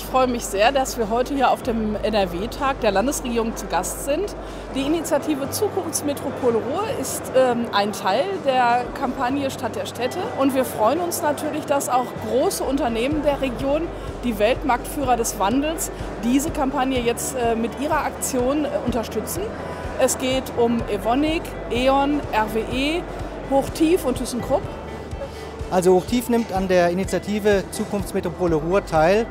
Ich freue mich sehr, dass wir heute hier auf dem NRW-Tag der Landesregierung zu Gast sind. Die Initiative Zukunftsmetropole Ruhr ist ähm, ein Teil der Kampagne Stadt der Städte. Und wir freuen uns natürlich, dass auch große Unternehmen der Region, die Weltmarktführer des Wandels, diese Kampagne jetzt äh, mit ihrer Aktion äh, unterstützen. Es geht um Evonik, E.ON, RWE, Hochtief und ThyssenKrupp. Also Hochtief nimmt an der Initiative Zukunftsmetropole Ruhr teil,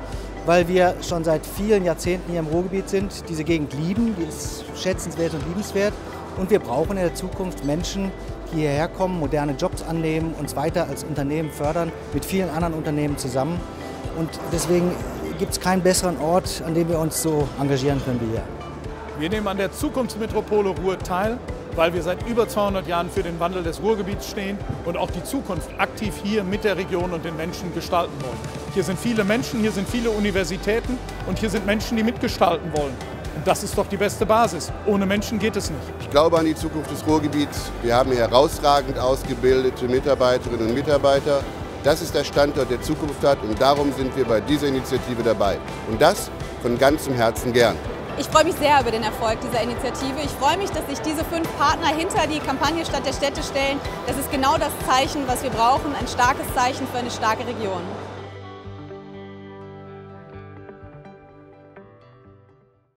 weil wir schon seit vielen Jahrzehnten hier im Ruhrgebiet sind, diese Gegend lieben, die ist schätzenswert und liebenswert. Und wir brauchen in der Zukunft Menschen, die hierher kommen, moderne Jobs annehmen, uns weiter als Unternehmen fördern, mit vielen anderen Unternehmen zusammen. Und deswegen gibt es keinen besseren Ort, an dem wir uns so engagieren können wie hier. Wir nehmen an der Zukunftsmetropole Ruhr teil weil wir seit über 200 Jahren für den Wandel des Ruhrgebiets stehen und auch die Zukunft aktiv hier mit der Region und den Menschen gestalten wollen. Hier sind viele Menschen, hier sind viele Universitäten und hier sind Menschen, die mitgestalten wollen. Und das ist doch die beste Basis. Ohne Menschen geht es nicht. Ich glaube an die Zukunft des Ruhrgebiets. Wir haben hier herausragend ausgebildete Mitarbeiterinnen und Mitarbeiter. Das ist der Standort, der Zukunft hat und darum sind wir bei dieser Initiative dabei. Und das von ganzem Herzen gern. Ich freue mich sehr über den Erfolg dieser Initiative. Ich freue mich, dass sich diese fünf Partner hinter die Kampagne Stadt der Städte stellen. Das ist genau das Zeichen, was wir brauchen, ein starkes Zeichen für eine starke Region.